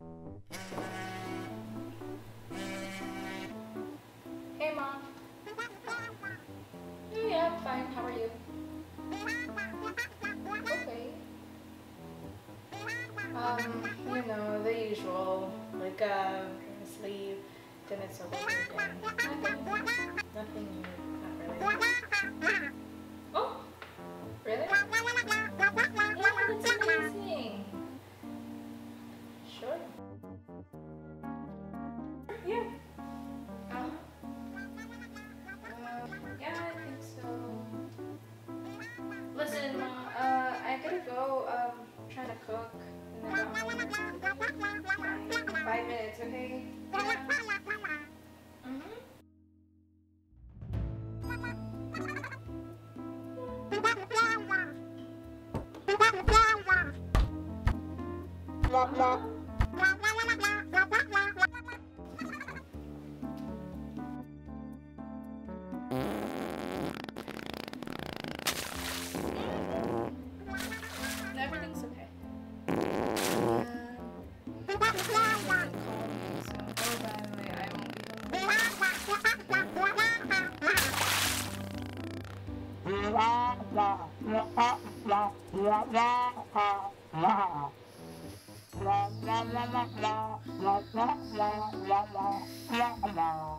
Hey, Mom. Yeah, I'm fine. How are you? Okay. Um, you know, the usual. Wake up, sleep, then it's over again. Listen, uh, I gotta go, um, trying to cook, and then I'll home. Five minutes, okay? Yeah. Mm-hmm. La la la la